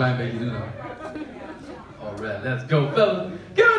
Klein beetje doen. Alright, let's go, fellas. Give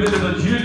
Primeira Evangelho,